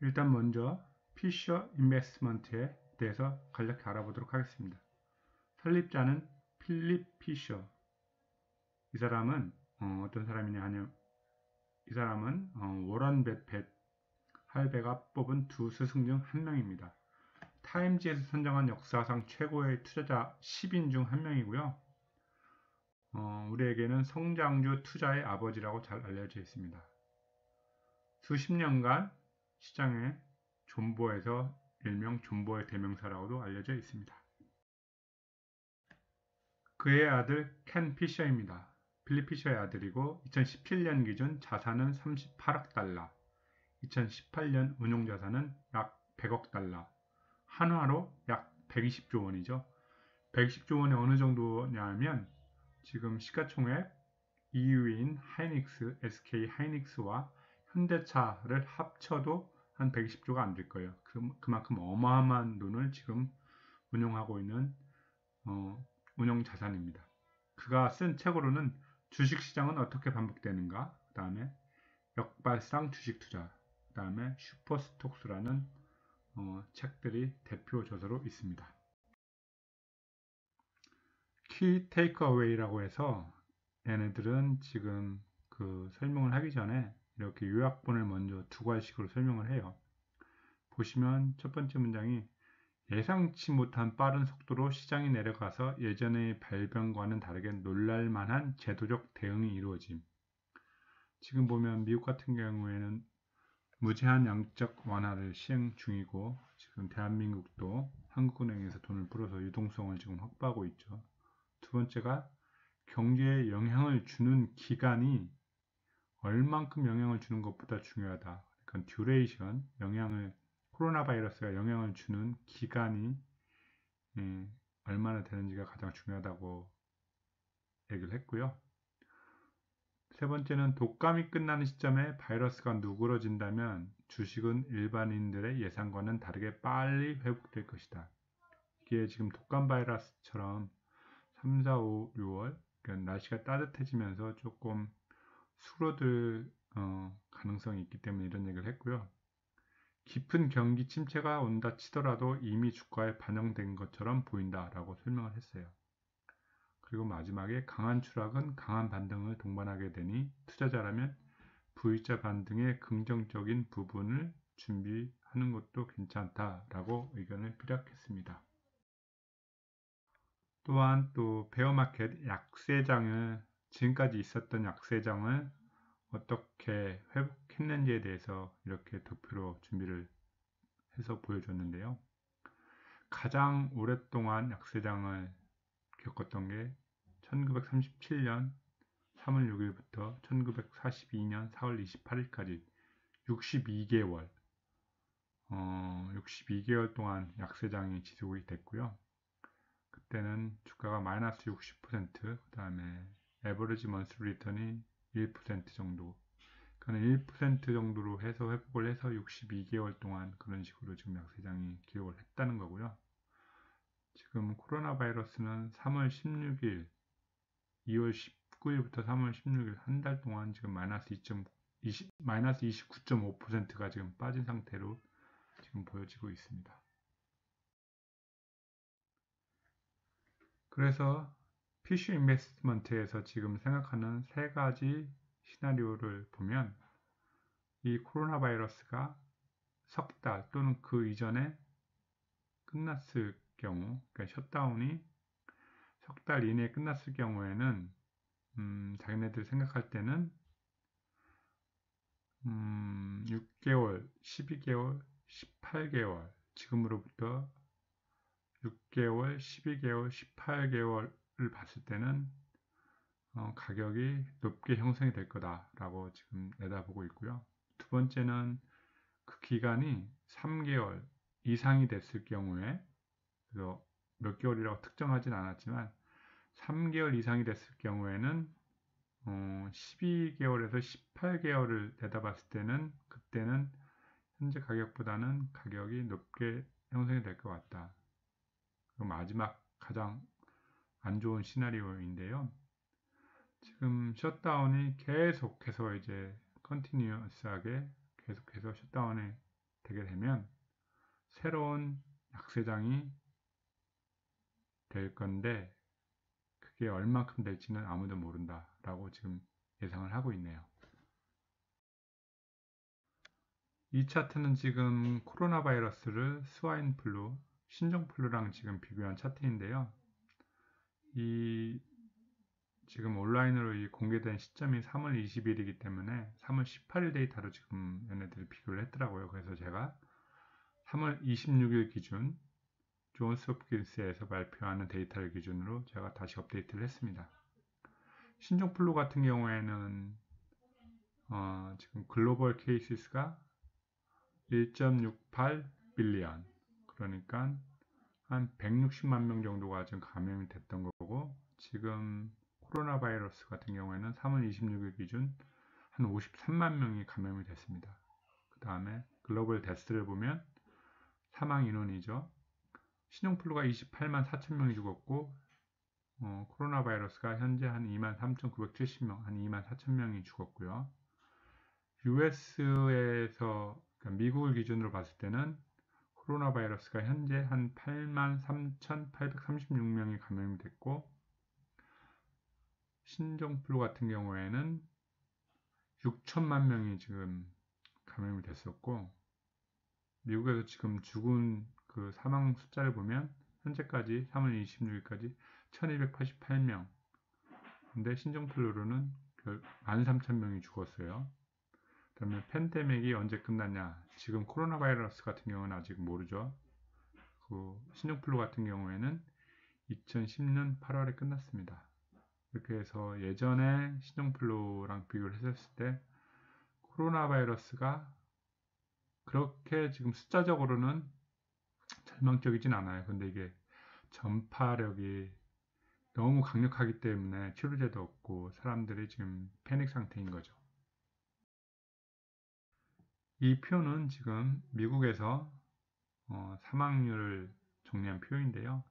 일단 먼저 피셔 인베스트먼트에 대해서 간략히 알아보도록 하겠습니다. 설립자는 필립 피셔. 이 사람은 어, 떤 사람이냐 하면 이 사람은 어, 워런 버핏 할배가 뽑은 두 스승 중 한 명입니다. 타임지에서 선정한 역사상 최고의 투자자 10인 중 한 명이고요. 어, 우리에게는 성장주 투자의 아버지라고 잘 알려져 있습니다. 수십 년간 시장에 존버에서 일명 존버의 대명사라고도 알려져 있습니다. 그의 아들 켄 피셔입니다. 필립 피셔의 아들이고 2017년 기준 자산은 38억 달러, 2018년 운용 자산은 약 100억 달러, 한화로 약 120조 원이죠. 120조 원이 어느 정도냐면 지금 시가총액 2위인 하이닉스, SK 하이닉스와 현대차를 합쳐도 한 120조가 안 될 거예요. 그, 그만큼 어마어마한 돈을 지금 운용하고 있는 어, 운용 자산입니다. 그가 쓴 책으로는 주식시장은 어떻게 반복되는가, 그 다음에 역발상 주식 투자, 그 다음에 슈퍼스톡스라는 어, 책들이 대표 저서로 있습니다. 키 테이크어웨이라고 해서 얘네들은 지금 그 설명을 하기 전에 이렇게 요약본을 먼저 두 가지식으로 설명을 해요. 보시면 첫 번째 문장이 예상치 못한 빠른 속도로 시장이 내려가서 예전의 발병과는 다르게 놀랄만한 제도적 대응이 이루어짐. 지금 보면 미국 같은 경우에는 무제한 양적 완화를 시행 중이고 지금 대한민국도 한국은행에서 돈을 풀어서 유동성을 지금 확보하고 있죠. 두 번째가 경제에 영향을 주는 기간이 얼만큼 영향을 주는 것보다 중요하다. 그러니까 듀레이션, 영향을 코로나 바이러스가 영향을 주는 기간이 예, 얼마나 되는지가 가장 중요하다고 얘기를 했고요. 세 번째는 독감이 끝나는 시점에 바이러스가 누그러진다면 주식은 일반인들의 예상과는 다르게 빨리 회복될 것이다. 이게 지금 독감 바이러스처럼 3, 4, 5, 6월 그러니까 날씨가 따뜻해지면서 조금 수로들 어, 가능성이 있기 때문에 이런 얘기를 했고요. 깊은 경기 침체가 온다 치더라도 이미 주가에 반영된 것처럼 보인다라고 설명을 했어요. 그리고 마지막에 강한 추락은 강한 반등을 동반하게 되니 투자자라면 V자 반등의 긍정적인 부분을 준비하는 것도 괜찮다라고 의견을 피력했습니다. 또한 또 베어마켓 약세장을 지금까지 있었던 약세장을 어떻게 회복했는지에 대해서 이렇게 도표로 준비를 해서 보여줬는데요. 가장 오랫동안 약세장을 겪었던 게 1937년 3월 6일부터 1942년 4월 28일까지 62개월 어, 62개월 동안 약세장이 지속이 됐고요. 그때는 주가가 마이너스 60%, 그 다음에 에버리지 먼스 리턴이 1% 정도 그는 1% 정도로 해서 회복을 해서 62개월 동안 그런 식으로 지금 약세장이 기록을 했다는 거고요. 지금 코로나 바이러스는 3월 16일, 2월 19일부터 3월 16일 한 달 동안 지금 마이너스 2.20, 마이너스 29.5%가 지금 빠진 상태로 지금 보여지고 있습니다. 그래서 피쉬 인베스트먼트에서 지금 생각하는 세 가지 시나리오를 보면 이 코로나 바이러스가 석 달 또는 그 이전에 끝났을 경우, 그러니까 셧다운이 석 달 이내에 끝났을 경우에는 음, 자기네들 생각할 때는 음, 6개월, 12개월, 18개월 지금으로부터 6개월, 12개월, 18개월 을 봤을 때는 어, 가격이 높게 형성이 될 거다라고 지금 내다보고 있고요. 두 번째는 그 기간이 3개월 이상이 됐을 경우에 그래서 몇 개월이라고 특정하진 않았지만 3개월 이상이 됐을 경우에는 어, 12개월에서 18개월을 내다봤을 때는 그때는 현재 가격보다는 가격이 높게 형성이 될 것 같다. 마지막 가장 안 좋은 시나리오인데요. 지금 셧다운이 계속해서 이제 continuous하게 계속해서 셧다운이 되게 되면 새로운 약세장이 될 건데 그게 얼만큼 될지는 아무도 모른다 라고 지금 예상을 하고 있네요. 이 차트는 지금 코로나 바이러스를 swine flu, 신종 플루랑 지금 비교한 차트인데요. 이 지금 온라인으로 공개된 시점이 3월 20일이기 때문에 3월 18일 데이터로 지금 얘네들이 비교를 했더라고요. 그래서 제가 3월 26일 기준 존스 홉킨스에서 발표하는 데이터를 기준으로 제가 다시 업데이트를 했습니다. 신종 플루 같은 경우에는 어, 지금 글로벌 케이스가 1.68 billion 그러니까 한 160만 명 정도가 지금 감염이 됐던 거고 지금 코로나 바이러스 같은 경우에는 3월 26일 기준 한 53만 명이 감염이 됐습니다. 그 다음에 글로벌 데스를 보면 사망 인원이죠. 신용플루가 28만 4천 명이 죽었고 어, 코로나 바이러스가 현재 한 2만 3,970명, 한 2만 4천 명이 죽었고요. US에서 그러니까 미국을 기준으로 봤을 때는 코로나 바이러스가 현재 한 8만 3,836명이 감염이 됐고 신종플루 같은 경우에는 6천만 명이 지금 감염이 됐었고 미국에서 지금 죽은 그 사망 숫자를 보면 현재까지 3월 26일까지 1288명 근데 신종플루로는 13,000명이 죽었어요. 그 다음에 팬데믹이 언제 끝났냐 지금 코로나 바이러스 같은 경우는 아직 모르죠. 그 신종플루 같은 경우에는 2010년 8월에 끝났습니다. 이렇게 해서 예전에 신종플루랑 비교를 했을 때 코로나 바이러스가 그렇게 지금 숫자적으로는 절망적이진 않아요. 근데 이게 전파력이 너무 강력하기 때문에 치료제도 없고 사람들이 지금 패닉 상태인 거죠. 이 표는 지금 미국에서 어, 사망률을 정리한 표인데요.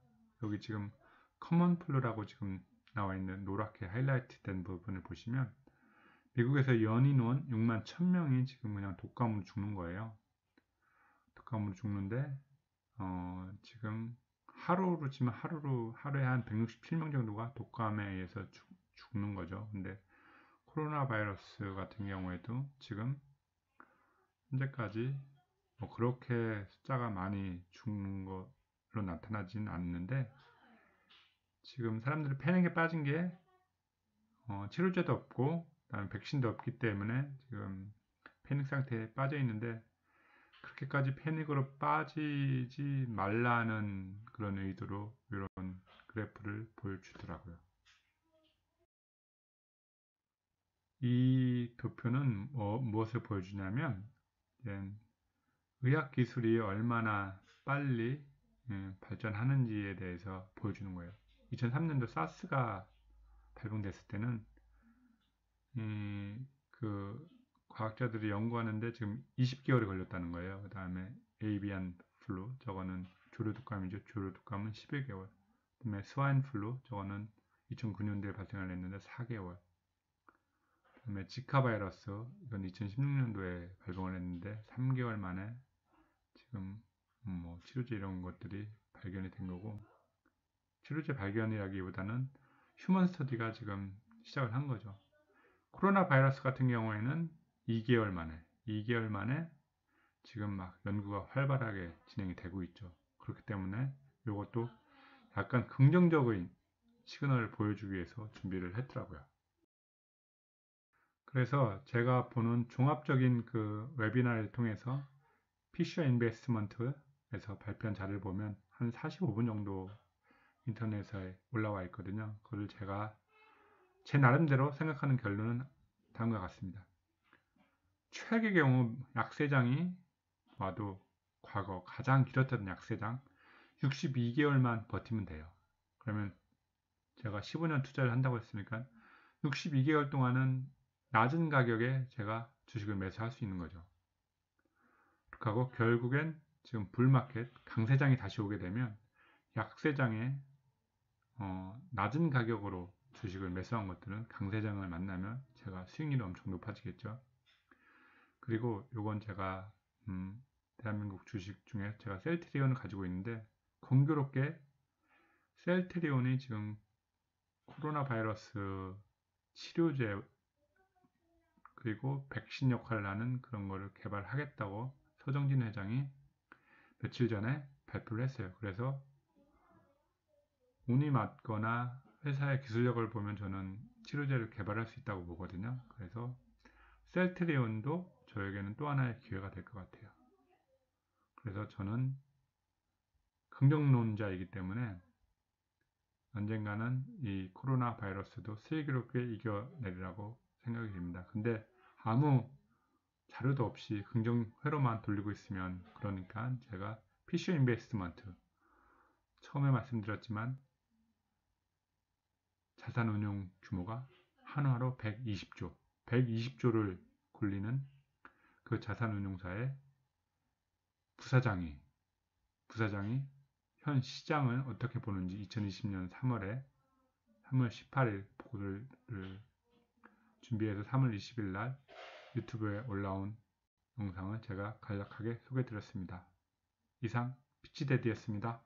여기 지금 common flu라고 지금 나와 있는 노랗게 하이라이트 된 부분을 보시면 미국에서 연인원 6만 1000명이 지금 그냥 독감으로 죽는 거예요. 독감으로 죽는데 어, 지금 하루로 치면 하루로 하루에 한 167명 정도가 독감에 의해서 죽, 죽는 거죠. 근데 코로나 바이러스 같은 경우에도 지금 현재까지 뭐 그렇게 숫자가 많이 죽는 걸로 나타나지는 않는데 지금 사람들이 패닉에 빠진 게 어, 치료제도 없고 그다음에 백신도 없기 때문에 지금 패닉 상태에 빠져 있는데 그렇게까지 패닉으로 빠지지 말라는 그런 의도로 이런 그래프를 보여주더라고요. 이 도표는 뭐, 무엇을 보여주냐면 의학 기술이 얼마나 빨리 예, 발전하는지에 대해서 보여주는 거예요. 2003년도 사스가 발병됐을 때는 그 과학자들이 연구하는데 지금 20개월이 걸렸다는 거예요. 그 다음에 avian flu 저거는 조류독감이죠. 조류독감은 11개월. 그 다음에 swine flu 저거는 2009년도에 발생을 했는데 4개월. 그 다음에 지카 바이러스 이건 2016년도에 발병을 했는데 3개월 만에 지금 뭐 치료제 이런 것들이 발견이 된 거고 치료제 발견이라기보다는 휴먼 스터디가 지금 시작을 한 거죠. 코로나 바이러스 같은 경우에는 2개월 만에 2개월 만에 지금 막 연구가 활발하게 진행이 되고 있죠. 그렇기 때문에 이것도 약간 긍정적인 시그널을 보여주기 위해서 준비를 했더라고요. 그래서 제가 보는 종합적인 그 웨비나를 통해서 피셔 인베스트먼트에서 발표한 자료를 보면 한 45분 정도 인터넷에 올라와 있거든요. 그걸 제가 제 나름대로 생각하는 결론은 다음과 같습니다. 최악의 경우 약세장이 와도 과거 가장 길었던 약세장 62개월만 버티면 돼요. 그러면 제가 15년 투자를 한다고 했으니까 62개월 동안은 낮은 가격에 제가 주식을 매수할 수 있는 거죠. 그렇게 하고 결국엔 지금 불마켓 강세장이 다시 오게 되면 약세장에 어, 낮은 가격으로 주식을 매수한 것들은 강세장을 만나면 제가 수익률이 엄청 높아지겠죠. 그리고 요건 제가 음, 대한민국 주식 중에 제가 셀트리온을 가지고 있는데 공교롭게 셀트리온이 지금 코로나 바이러스 치료제 그리고 백신 역할을 하는 그런 거를 개발하겠다고 서정진 회장이 며칠 전에 발표를 했어요. 그래서 운이 맞거나 회사의 기술력을 보면 저는 치료제를 개발할 수 있다고 보거든요. 그래서 셀트리온도 저에게는 또 하나의 기회가 될 것 같아요. 그래서 저는 긍정론자이기 때문에 언젠가는 이 코로나 바이러스도 슬기롭게 이겨내리라고 생각이 됩니다. 근데 아무 자료도 없이 긍정 회로만 돌리고 있으면 그러니까 제가 피쉬 인베스트먼트. 처음에 말씀드렸지만 자산 운용 규모가 한화로 120조 120조를 굴리는 그 자산 운용사의 부사장이 부사장이 현 시장을 어떻게 보는지 2020년 3월에 3월 18일 보고를 준비해서 3월 20일 날 유튜브에 올라온 영상을 제가 간략하게 소개해 드렸습니다. 이상 피치데디였습니다.